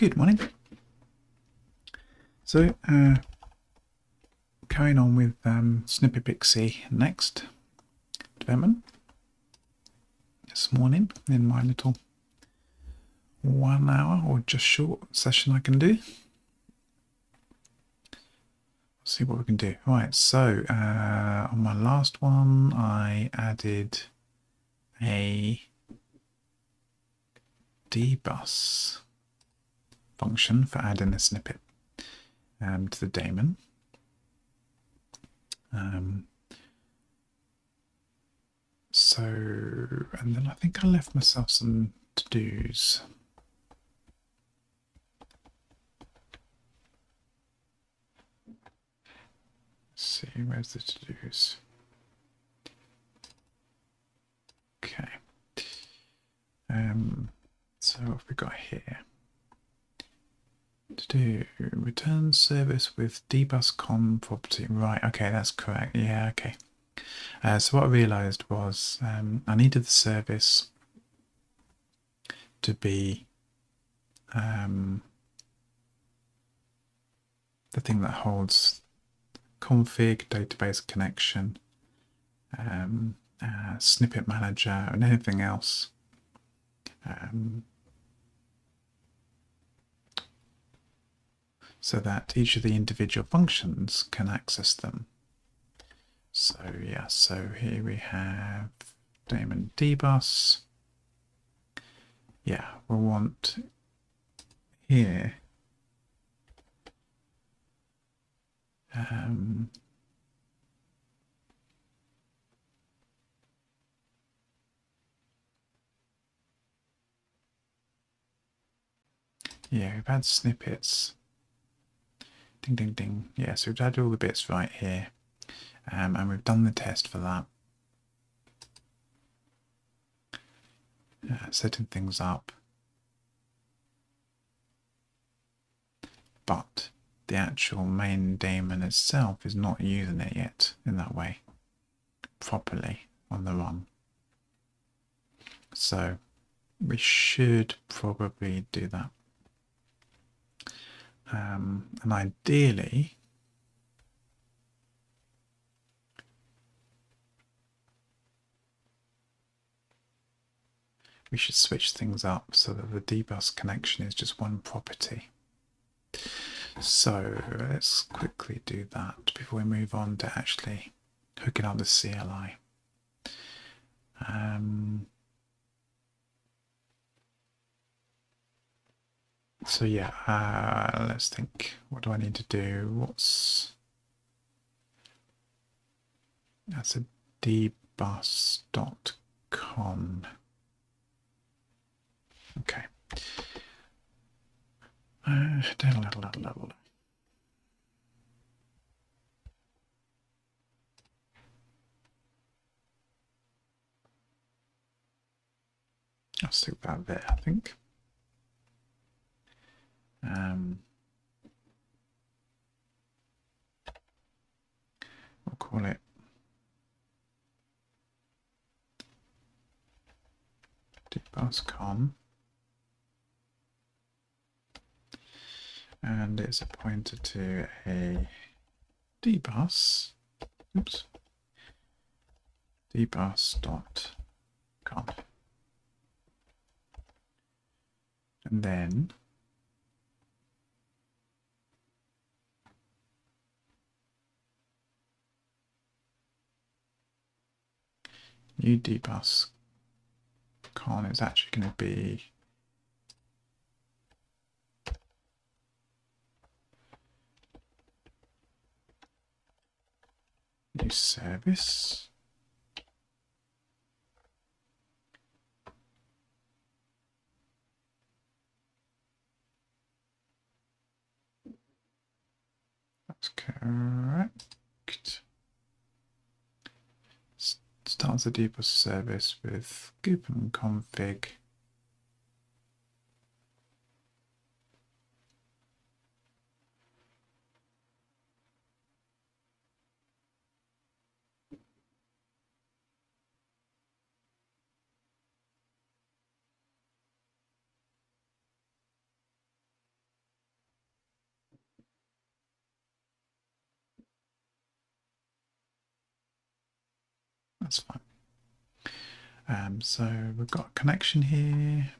Good morning. So, uh, carrying on with um, Snippet Pixie next development this morning in my little one hour or just short session I can do. see what we can do. Right, so uh, on my last one, I added a dbus function for adding a snippet um, to the daemon. Um, so, and then I think I left myself some to-dos. see, where's the to-dos? Okay. Um, so what have we got here? To do return service with dbuscon property. Right, okay, that's correct. Yeah, okay. Uh, so what I realized was um, I needed the service to be um, the thing that holds config, database connection, um, uh, snippet manager, and anything else. Um, so that each of the individual functions can access them. So yeah, so here we have daemon dbus. Yeah, we'll want here um, yeah, we've had snippets. Ding, ding, ding. Yeah, so we've had all the bits right here. Um, and we've done the test for that. Uh, setting things up. But the actual main daemon itself is not using it yet in that way properly on the run. So we should probably do that. Um, and ideally, we should switch things up so that the dbus connection is just one property. So let's quickly do that before we move on to actually hooking up the CLI. Um, so yeah, uh, let's think. What do I need to do? What's that's a dbus.con. Okay. Uh, I'll stick that there, I think. Um, we'll call it dbuscon. and it's a pointer to a dbus, oops, dbus.conf. And then new dbus con is actually going to be New service. That's correct. Starts the dbus service with goop config That's fine. Um, so we've got a connection here.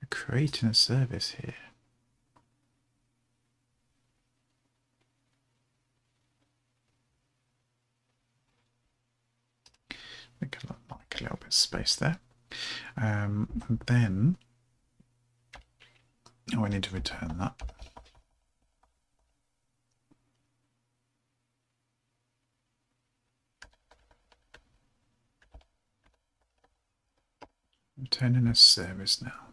We're creating a service here. Make a, like a little bit of space there. Um, and then, oh, I need to return that. Returning a service now.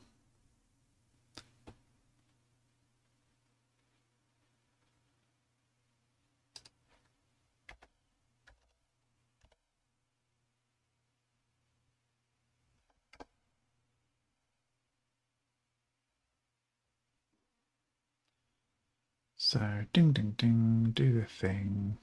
So ding ding ding, do the thing.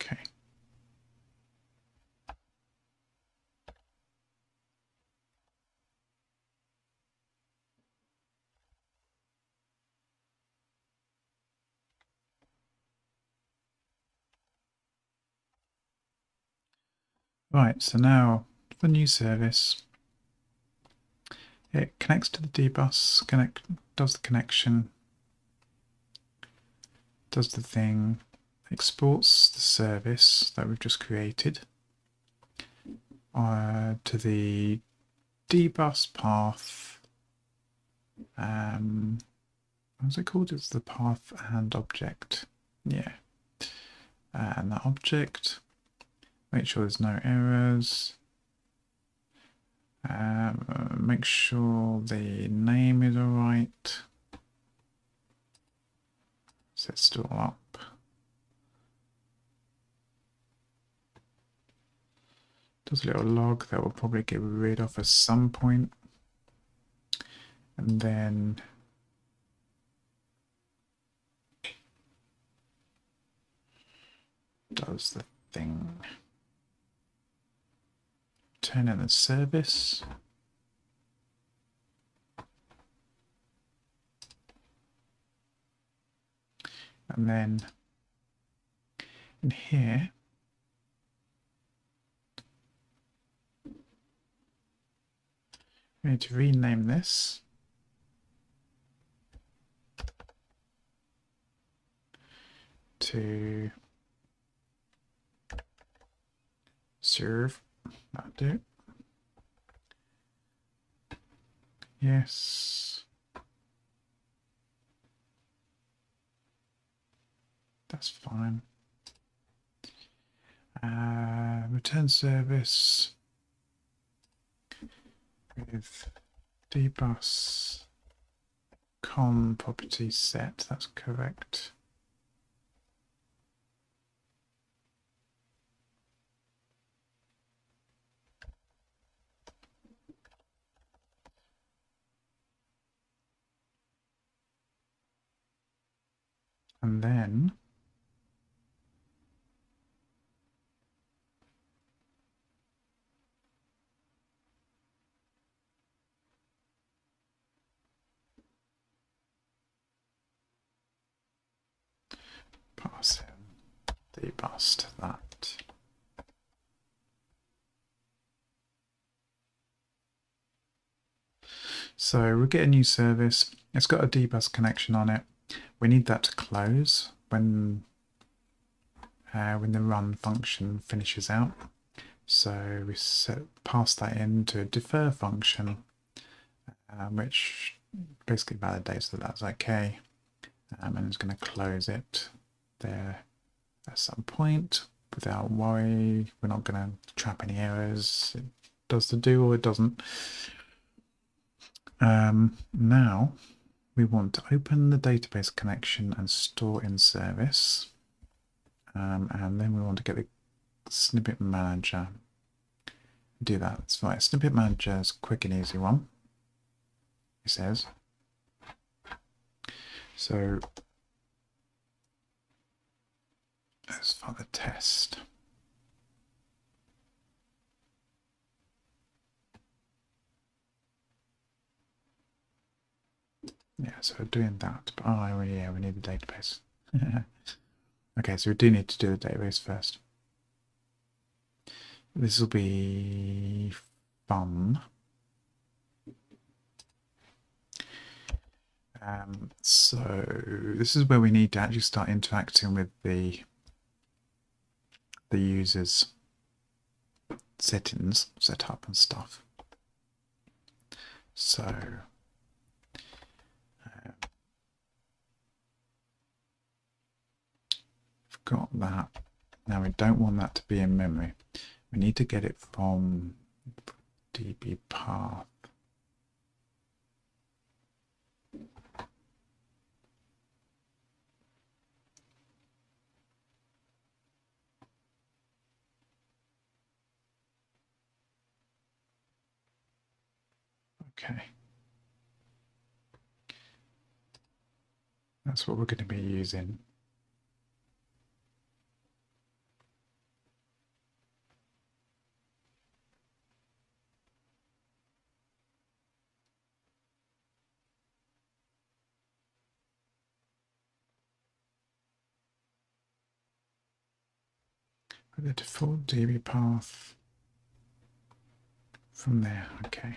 Okay. Right, so now the new service. It connects to the dbus, connect, does the connection, does the thing, exports the service that we've just created uh, to the dbus path. Um, what's it called? It's the path and object. Yeah. And that object Make sure there's no errors. Um, make sure the name is alright. Set still up. Does a little log that we'll probably get rid of at some point. And then does the thing turn in the service. And then in here, we need to rename this. to serve That'll do. Yes. That's fine. Uh, return service with dbus com property set. That's correct. And then pass in the bust that. So we get a new service. It's got a dbus connection on it we need that to close when uh, when the run function finishes out. So we set pass that into a defer function, uh, which basically validates that that's okay, um, and it's going to close it there at some point without worry. We're not going to trap any errors. It does the do or it doesn't. Um, now we want to open the database connection and store in service. Um, and then we want to get the snippet manager. Do that. That's right. Snippet manager is quick and easy one. He says. So as for the test. Yeah, so doing that. But oh, yeah, we need the database. okay, so we do need to do the database first. This will be fun. Um, so this is where we need to actually start interacting with the the user's settings, setup and stuff. So uh, we've got that. Now we don't want that to be in memory. We need to get it from db path. Okay. That's what we're going to be using. The default DB path from there. Okay.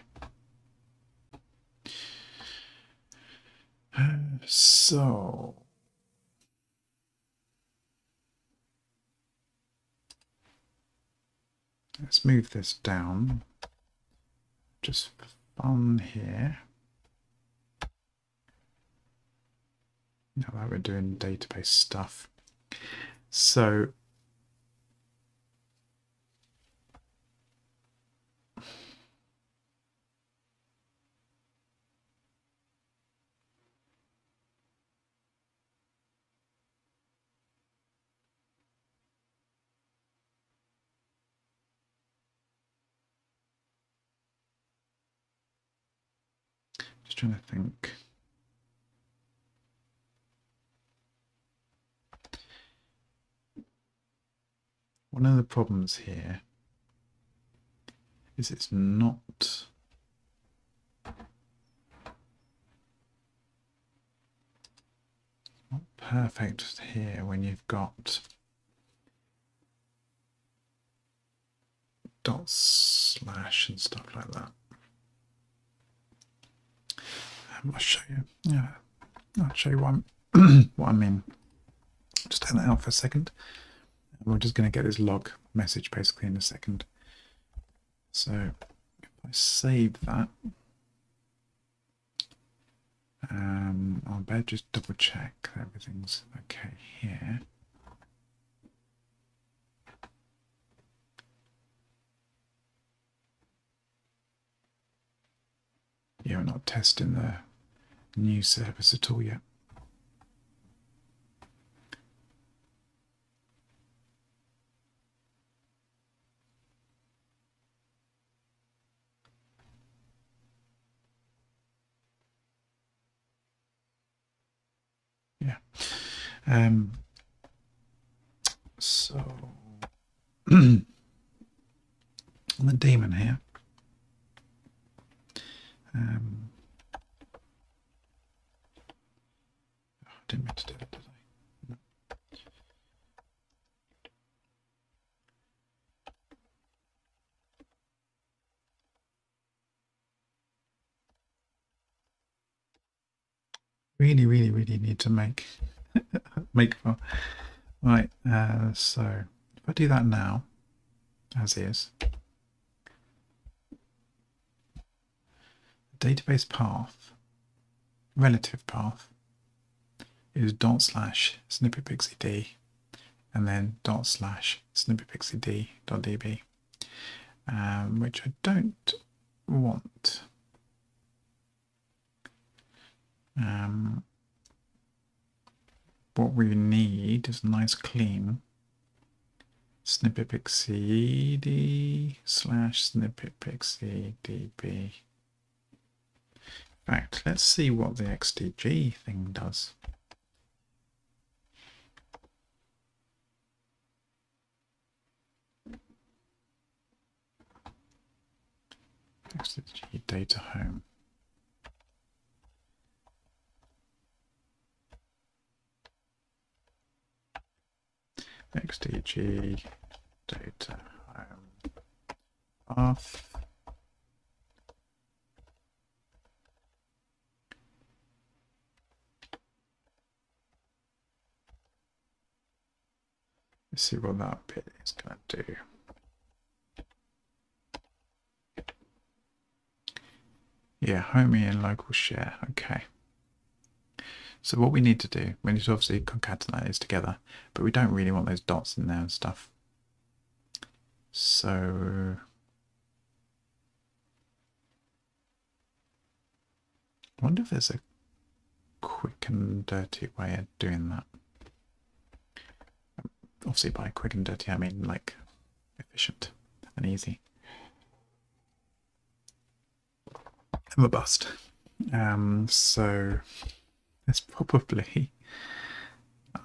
Uh, so let's move this down just fun here. Now that we're doing database stuff. So Just trying to think. One of the problems here is it's not not perfect here when you've got dot slash and stuff like that. I'll show you. Yeah, I'll show you what, what I mean. Just turn that out for a second. We're just going to get this log message basically in a second. So if I save that, um, I'll better just double check that everything's okay here. Yeah, You're not testing the new service at all yet. Yeah. Um, so the daemon here. Um, didn't mean to do did I? No. Really, really, really need to make make for right. Uh, so if I do that now, as is. database path, relative path, is dot slash snippetpixid and then dot slash snippetpixid dot db, um, which I don't want. Um, what we need is a nice clean snippet pixie slash snippet pixie db. In fact, let's see what the XDG thing does. XDG data home. XDG data home path. Let's see what that bit is going to do. Yeah, homey and local share. Okay. So what we need to do, we need to obviously concatenate these together, but we don't really want those dots in there and stuff. So I wonder if there's a quick and dirty way of doing that. Obviously by quick and dirty I mean like efficient and easy. I'm a bust. Um, so there's probably,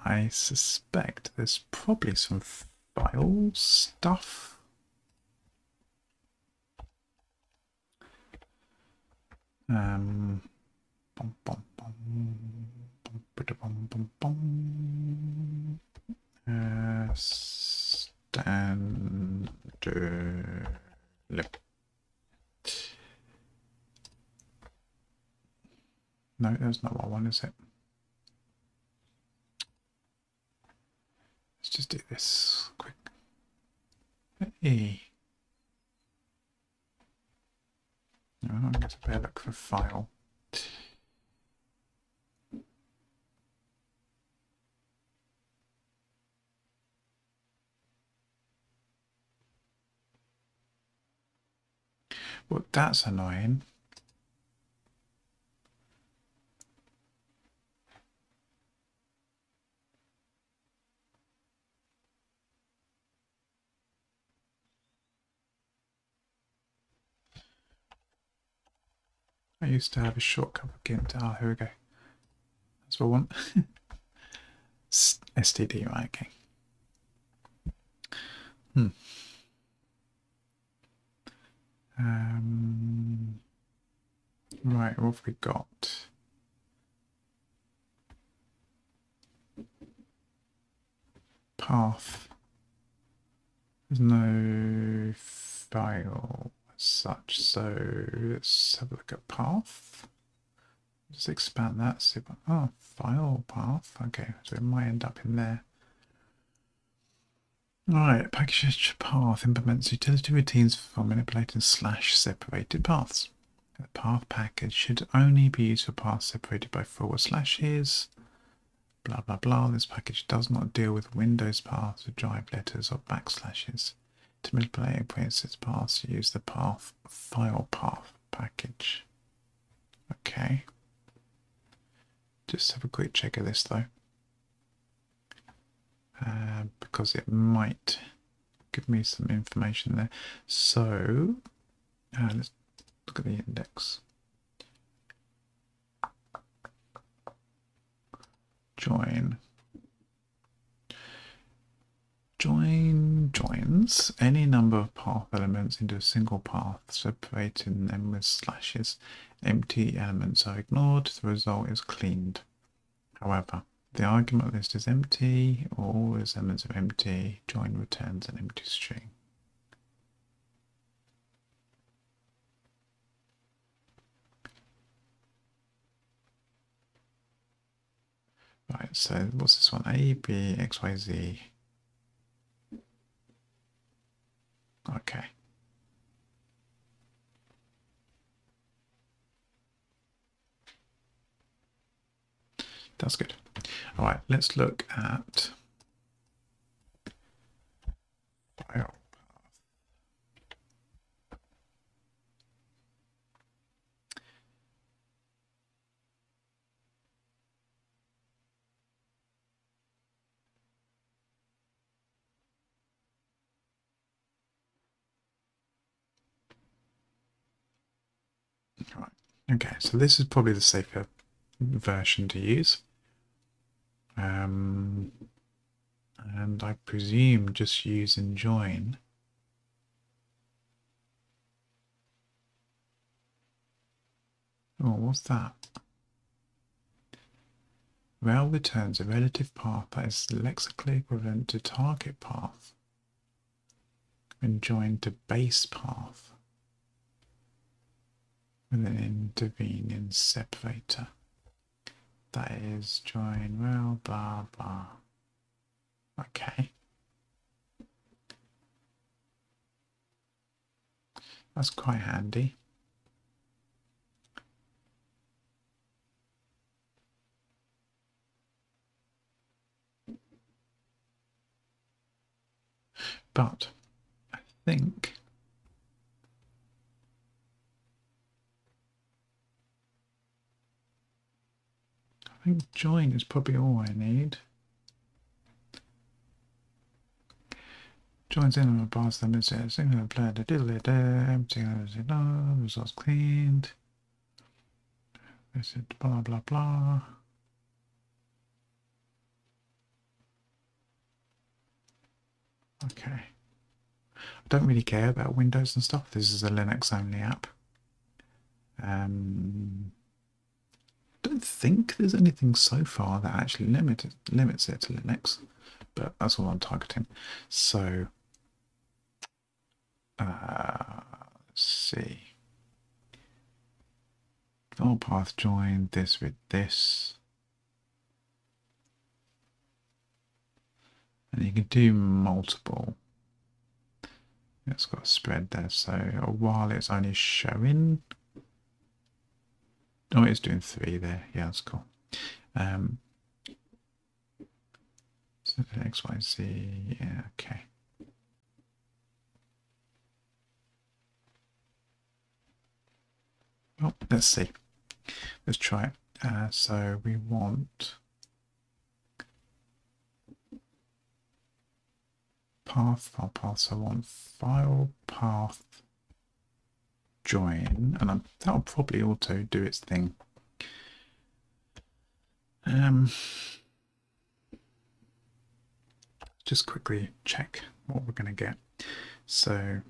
I suspect there's probably some file stuff. Um, uh, lip. No, that's not what I want, is it? Let's just do this quick. Hey. No, I'm going to bear look for file. Well, that's annoying. I used to have a shortcut for GIMP. Ah, here we go. That's what I want. STD, right, okay. Hmm. Um, right, what have we got? Path. There's no file such. So let's have a look at path. Just expand that. See, oh, file path. Okay, so it might end up in there. Alright, package path implements utility routines for manipulating slash separated paths. The path package should only be used for paths separated by forward slashes. Blah blah blah. This package does not deal with Windows paths with drive letters or backslashes. To manipulate a process paths, use the path file path package. Okay. Just have a quick check of this though. Uh, because it might give me some information there. So uh, let's look at the index. Join Join joins any number of path elements into a single path, separating them with slashes. Empty elements are ignored, the result is cleaned. However, the argument list is empty, all its elements are empty, join returns an empty string. Right, so what's this one? A, B, X, Y, Z. Okay. That's good. All right, let's look at file Right. Okay, so this is probably the safer version to use. Um, and I presume just use and join. Oh, what's that? Rel returns a relative path that is lexically equivalent to target path when joined to base path with an intervening separator. That is join rel bar bar. Okay. That's quite handy. But I think I think join is probably all I need. Joins in on a pass them and says, single player, diddle it, emptying results cleaned. This is blah blah blah. Okay. I don't really care about Windows and stuff. This is a Linux only app. Um, don't think there's anything so far that actually limit, limits it to Linux, but that's all I'm targeting. So, uh, let's see. File path join this with this. And you can do multiple. It's got a spread there, so while it's only showing. Oh, it's doing three there. Yeah, that's cool. Um, so for X, Y, Z, yeah, okay. Well, let's see. Let's try it. Uh, so we want path, file path, so I want file path join, and I'm, that'll probably auto do its thing. Um, just quickly check what we're going to get. So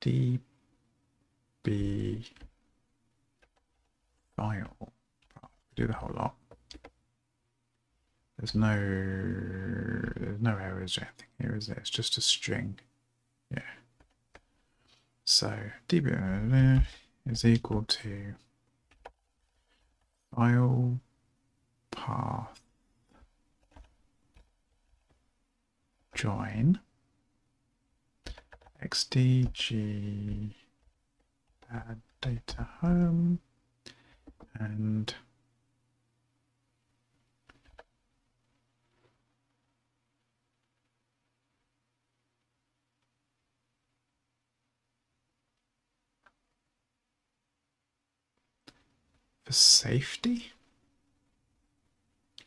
db file. Do the whole lot. There's no there's no errors or anything here, is there? It's just a string. Yeah. So db is equal to file path join xdg add data home and for safety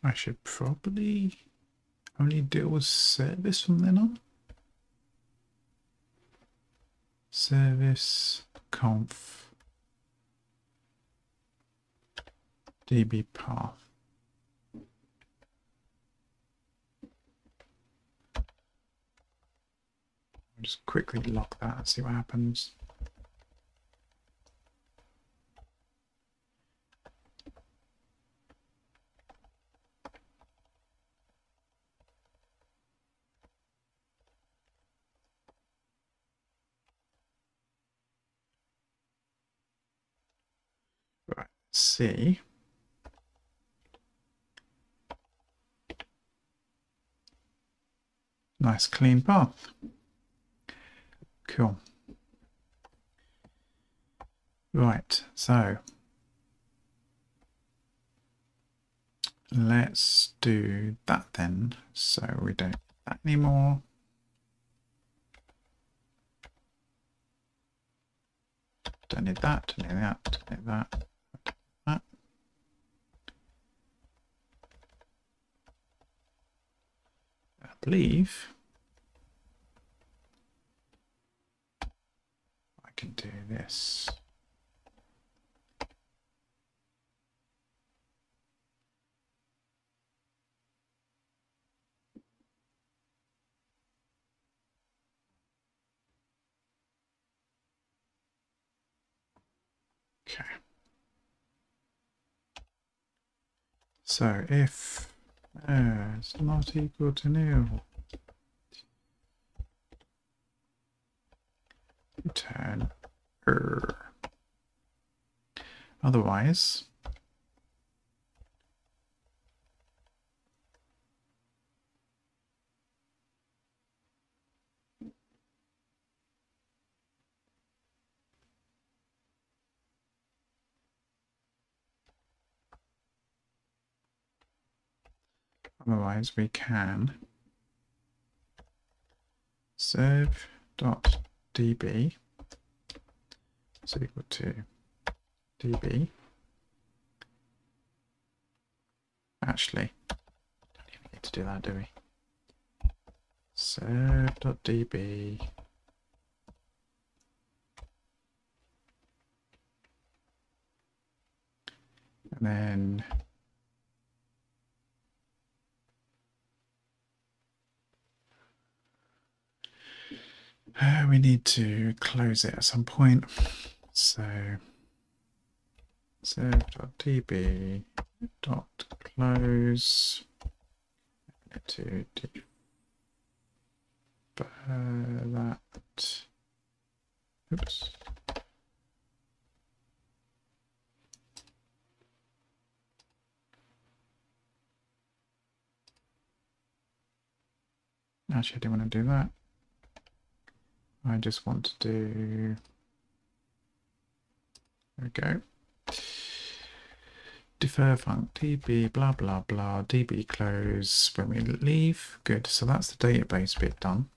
I should probably only deal with service from then on service conf db path. I'll just quickly lock that and see what happens. Right, see. Nice clean path. Cool. Right, so let's do that then. So we don't that anymore. Don't need that, don't need that, don't need that. that. believe can do this. Okay. So if uh, it's not equal to nil, Otherwise, Otherwise, we can serve.db is equal to db. Actually, don't even need to do that, do we? Serve.db and then Uh, we need to close it at some point. So serve.db dot close to that. Oops. Actually, I didn't want to do that. I just want to do, there we go. Defer func db blah blah blah db close when we leave. Good, so that's the database bit done.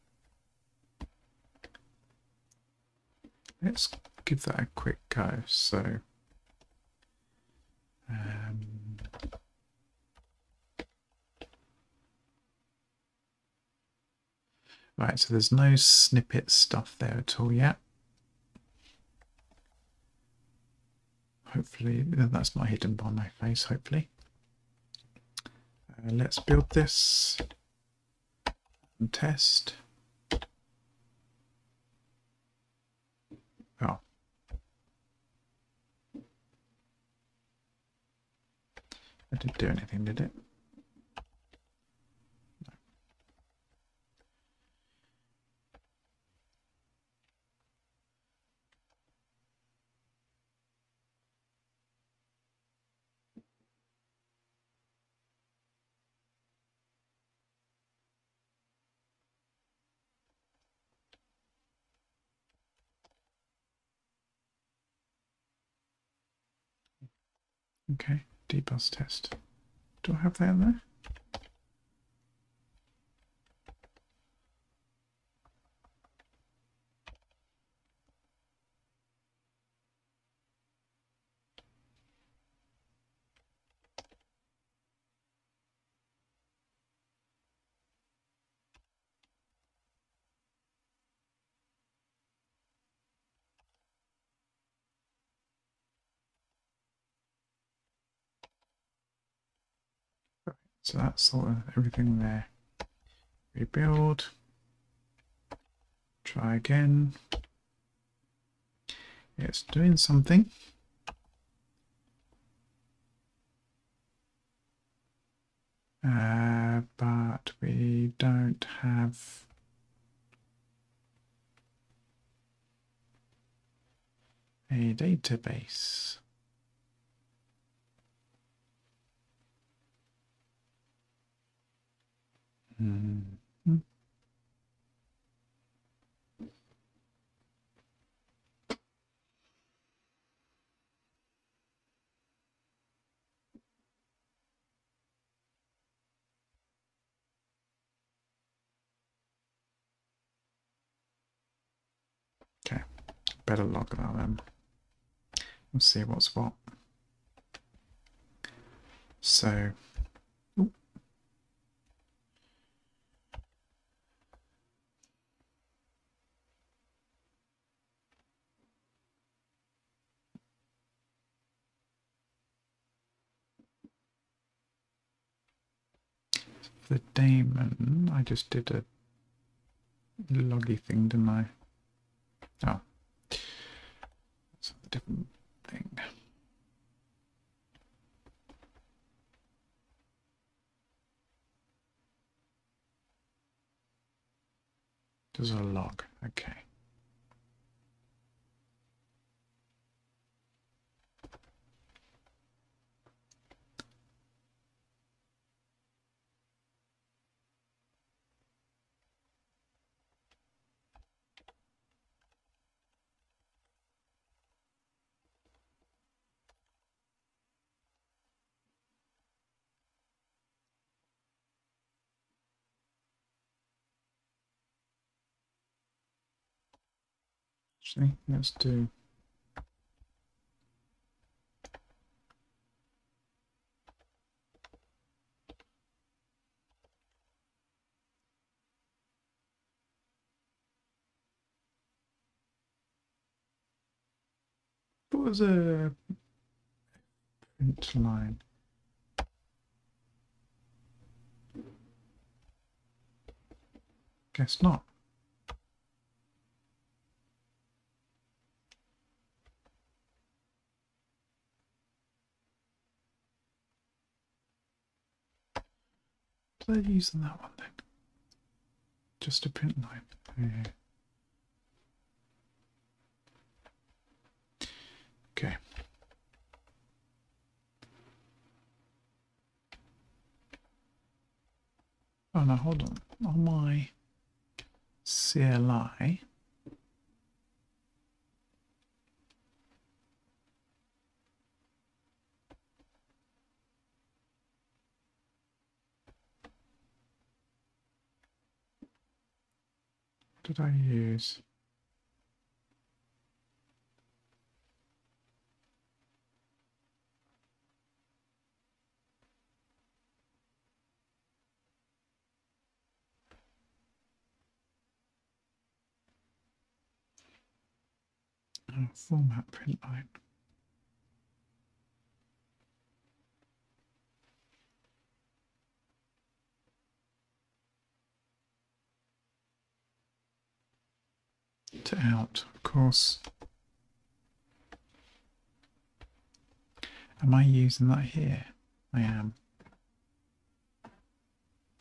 Let's give that a quick go. So um, Right, so there's no snippet stuff there at all yet. Hopefully, that's not hidden by my face, hopefully. Uh, let's build this and test. Oh. I didn't do anything, did it? Okay, dbus test. Do I have that in there? So that's sort of everything there. Rebuild. Try again. It's doing something. Uh, but we don't have a database. Okay, better log that then. We'll see what's what. So the daemon, I just did a loggy thing, didn't I? Oh. That's a different thing. There's a log, okay. Actually, let's do What was a print line? Guess not. Did I use that one then? Just a print line. Yeah. Okay. Oh no, hold on. On my CLI, did I use? Oh, format print line. To out, of course. Am I using that here? I am.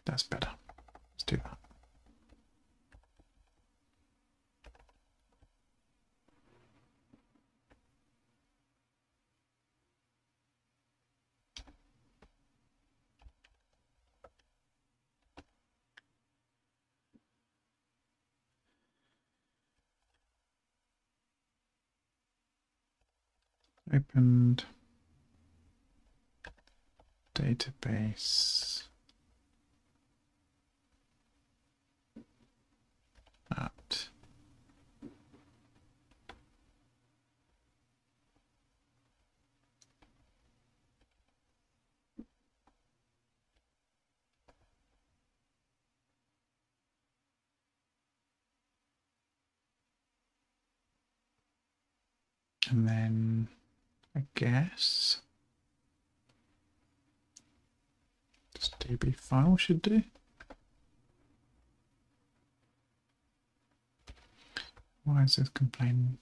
That's better. Let's do that. Opened database at and then I guess this db file should do. Why is this complaining?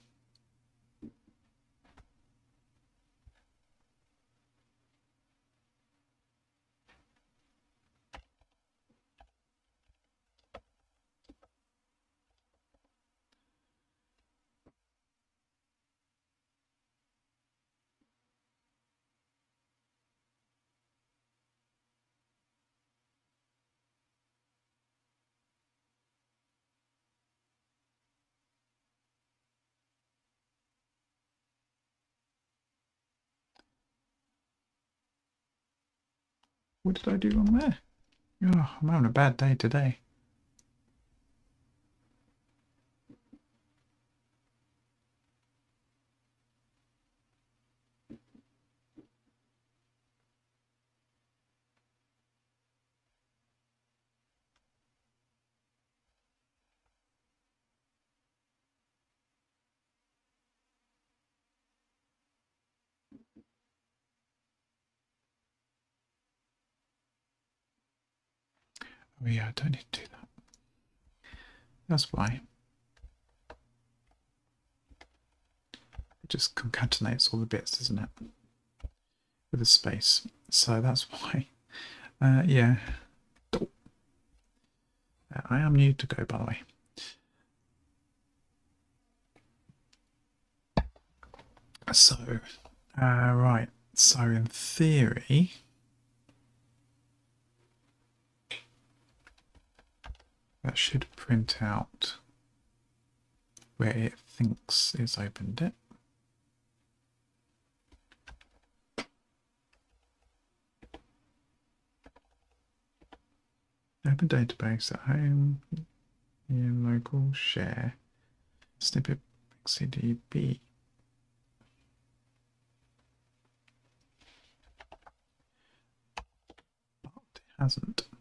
What did I do wrong there? Oh, I'm having a bad day today. Oh yeah, I don't need to do that. That's why. It just concatenates all the bits, doesn't it? With a space. So that's why. Uh, yeah. Uh, I am new to Go, by the way. So, uh, right. So in theory, that should print out where it thinks it's opened it. Open database at home in local share snippet xcdb. But it hasn't.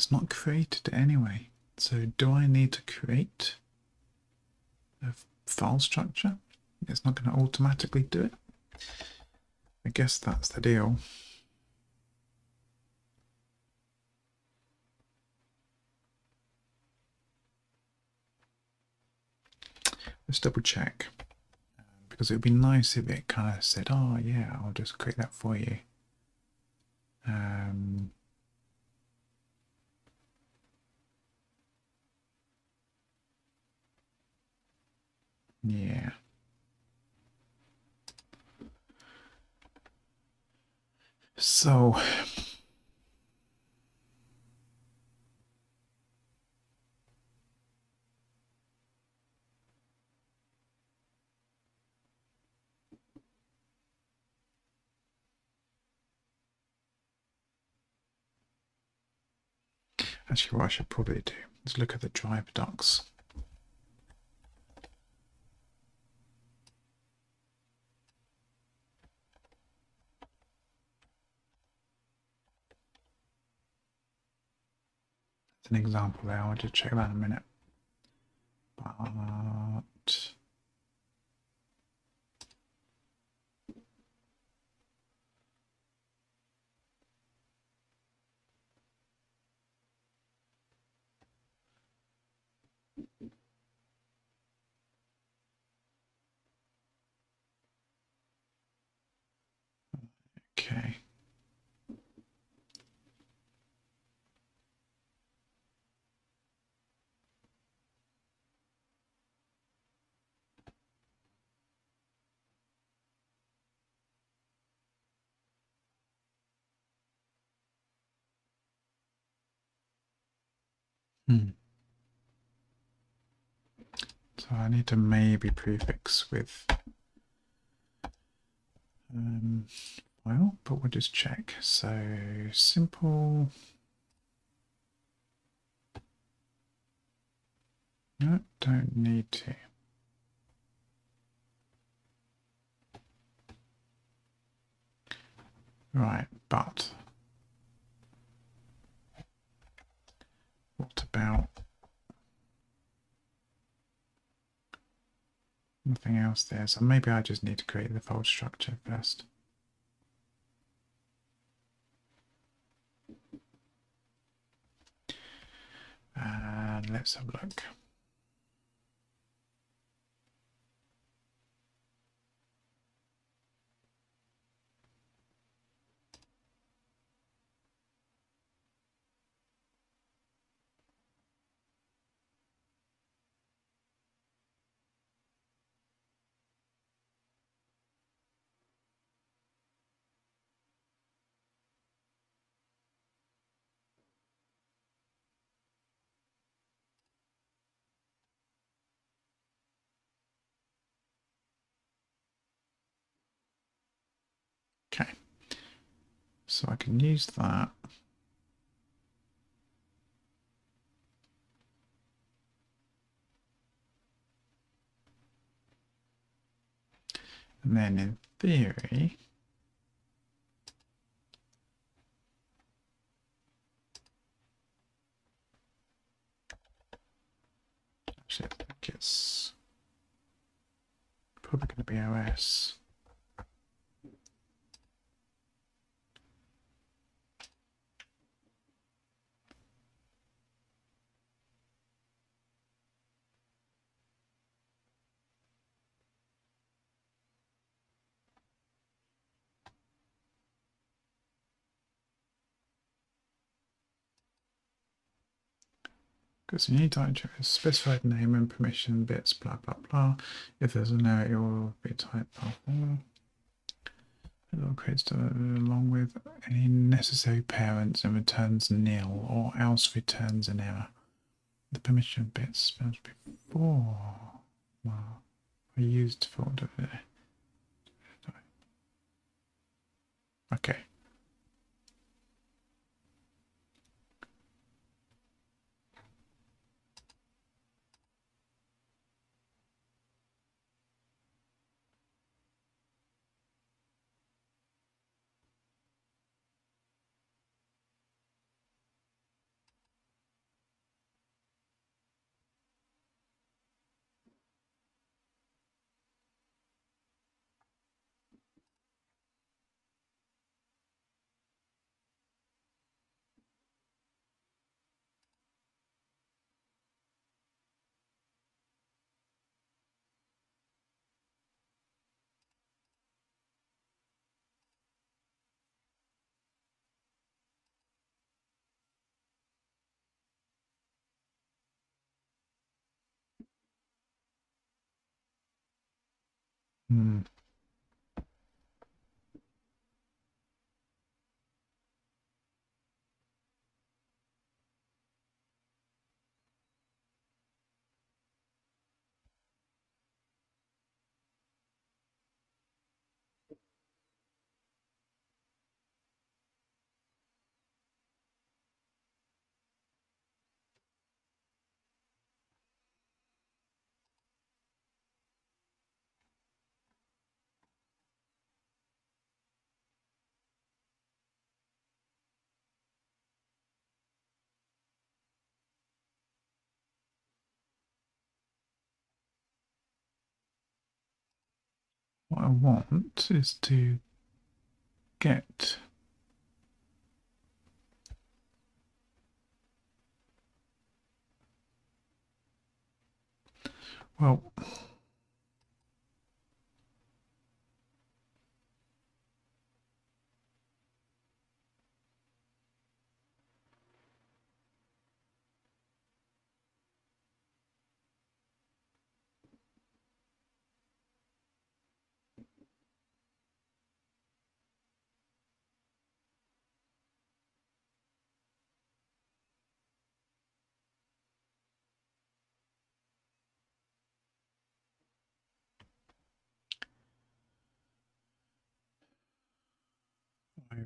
It's not created anyway. So do I need to create a file structure? It's not going to automatically do it. I guess that's the deal. Let's double check because it would be nice if it kind of said, "Oh yeah, I'll just create that for you." Um, yeah. So Actually, what I should probably do is look at the drive docs. An example there. I'll just check that in a minute. But Okay. Hmm. So I need to maybe prefix with um, file, but we'll just check. So simple. No, don't need to. Right, but what about nothing else there? So maybe I just need to create the fold structure first. And let's have a look. Okay, so I can use that. And then in theory, actually I think it's probably going to be OS. Because you need to specified name and permission bits, blah blah blah. If there's an error, uh, it will be typed. It will create along with any necessary parents and returns nil or else returns an error. The permission bits spells before. Well, I used folder there. Okay. Hmm. Want is to get well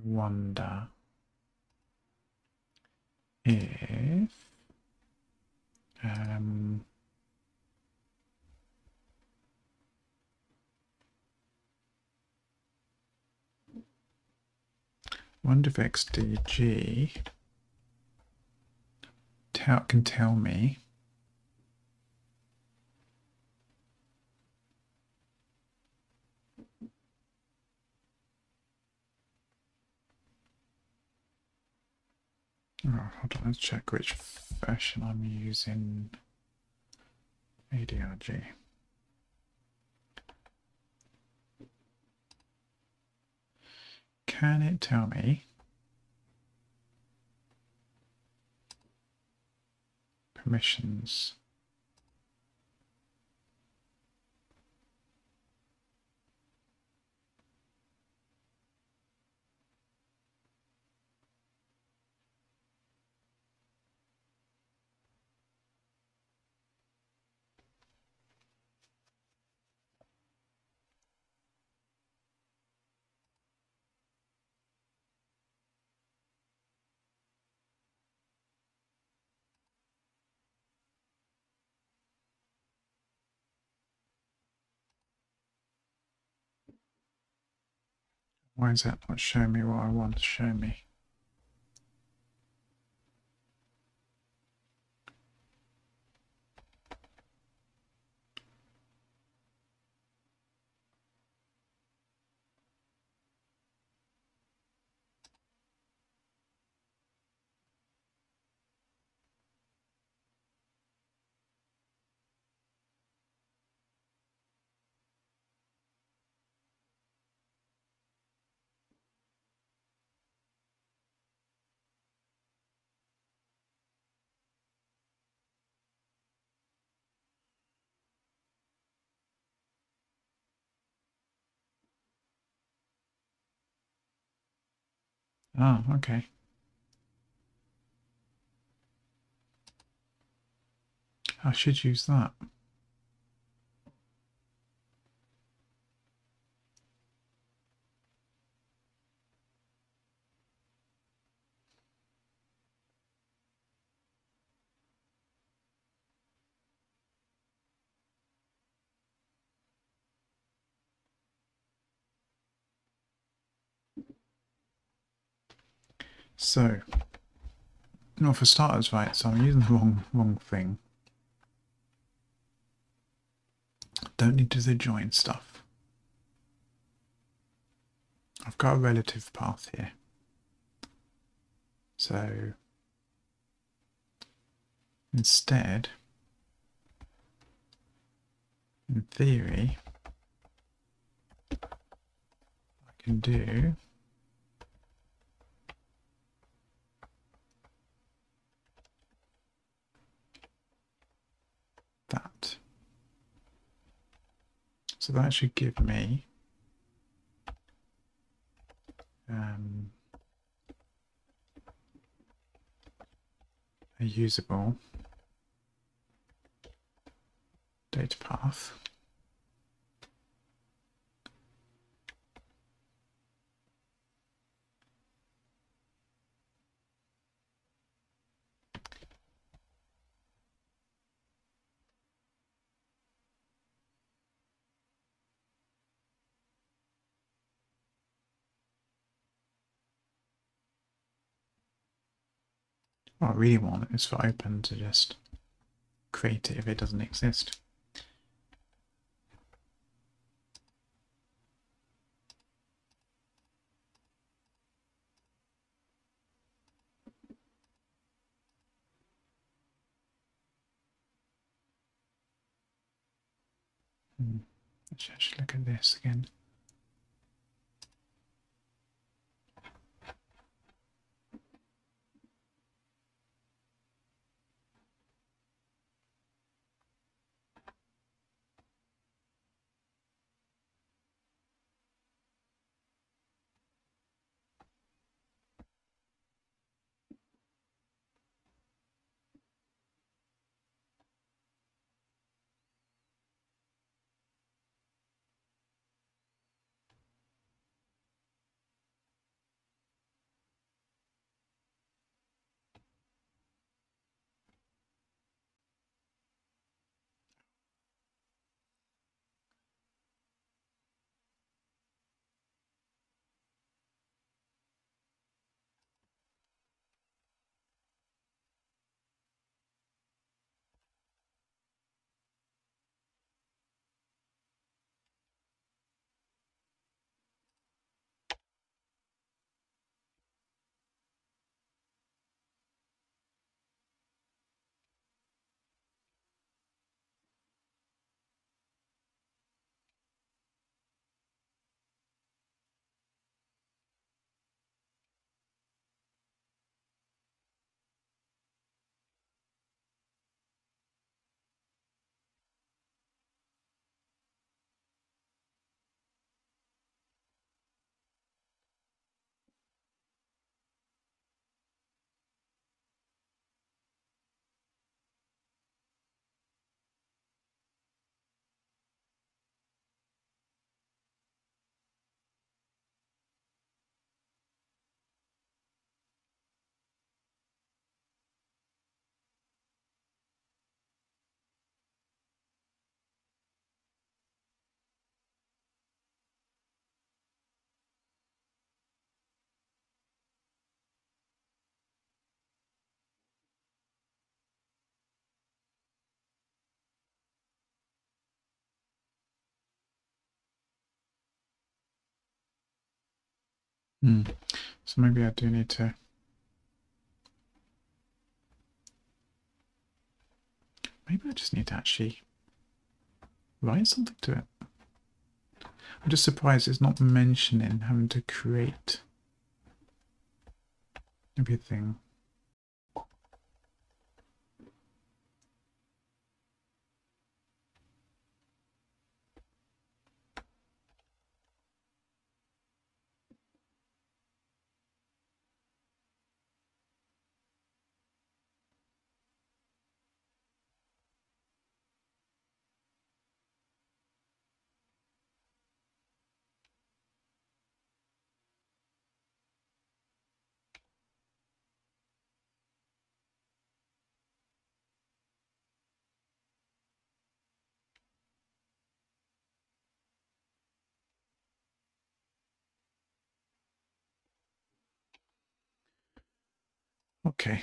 wonder if um, wonder if XDG tell, can tell me Oh, hold on, let's check which version I'm using. ADRG. Can it tell me permissions? Why is that not showing me what I want to show me? Oh, okay. I should use that. So, no, for starters, right, so I'm using the wrong, wrong thing. Don't need to do the join stuff. I've got a relative path here. So, instead, in theory, I can do that. So that should give me um, a usable data path. What I really want is for open to just create it if it doesn't exist. Hmm. Let's actually look at this again. Hmm. So maybe I do need to. Maybe I just need to actually write something to it. I'm just surprised it's not mentioning having to create everything. Okay.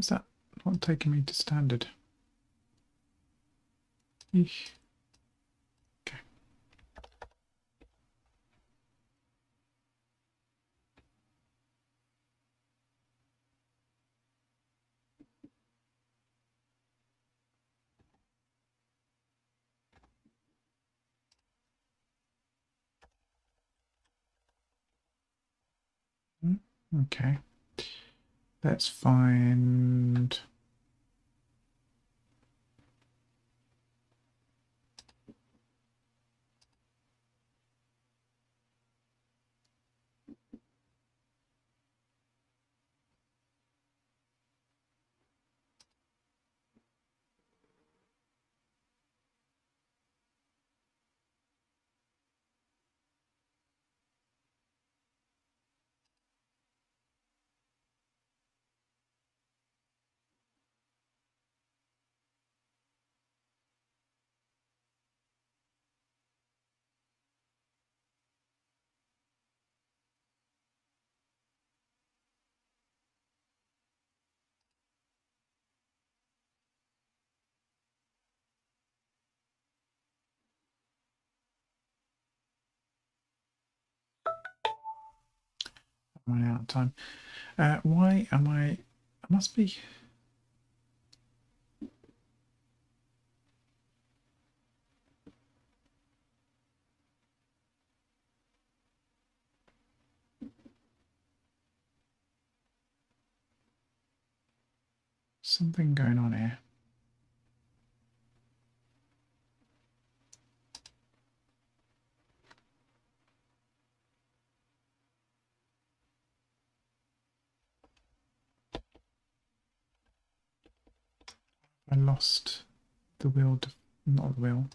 Is that not taking me to standard? Eesh. Okay. Hmm, Okay. Let's find. Running out of time. Uh, why am I? I must be. Something going on here. I lost the will to not the will.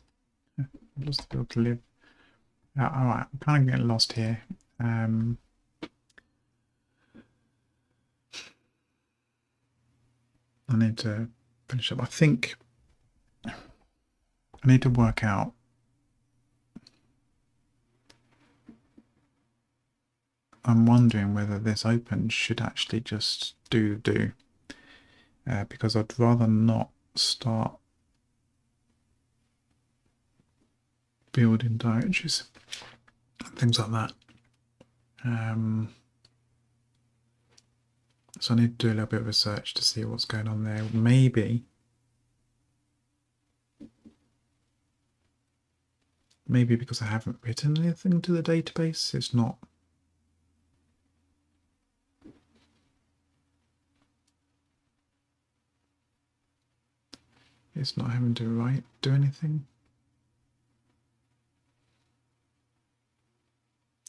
I lost the will to live. Uh, all right, I'm kind of getting lost here. Um, I need to finish up. I think I need to work out. I'm wondering whether this open should actually just do do uh, because I'd rather not start building directories, and things like that. Um, so I need to do a little bit of research to see what's going on there. Maybe, maybe because I haven't written anything to the database, it's not. It's not having to write, do anything.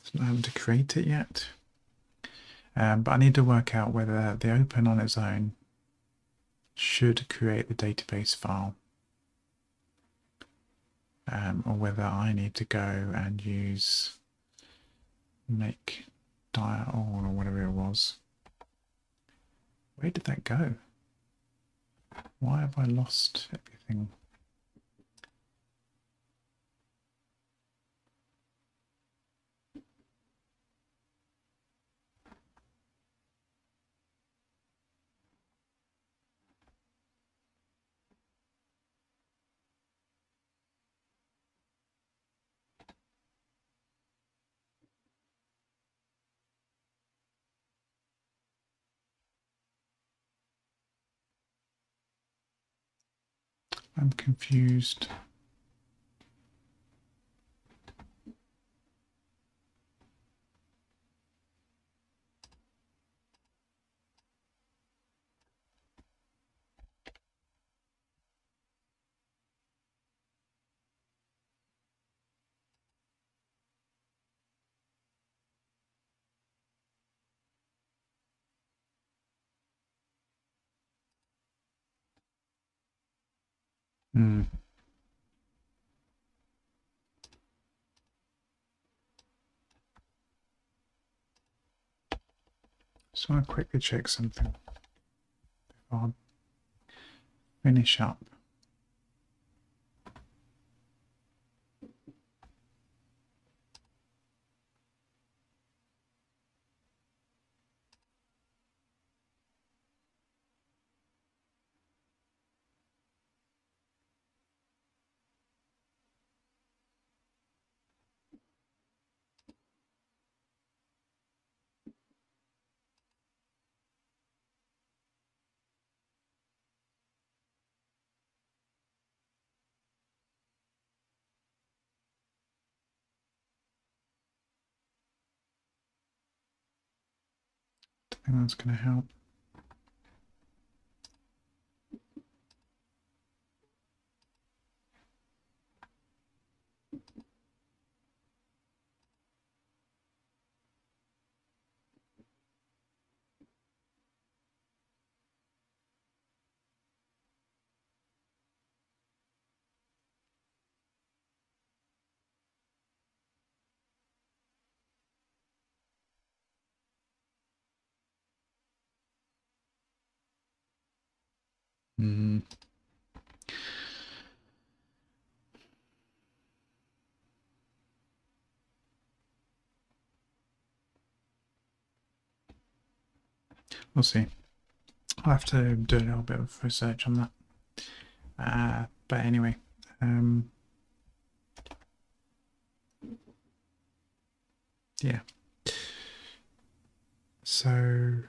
It's not having to create it yet. Um, but I need to work out whether the open on its own should create the database file um, or whether I need to go and use make dial or whatever it was. Where did that go? Why have I lost everything? I'm confused. Hmm. Just want to quickly check something before I finish up. Think that's going to help. Mm. We'll see. I'll have to do a little bit of research on that. Uh, but anyway, um, yeah. So,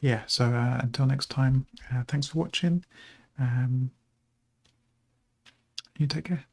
yeah, so uh, until next time, uh, thanks for watching. Um, you take care.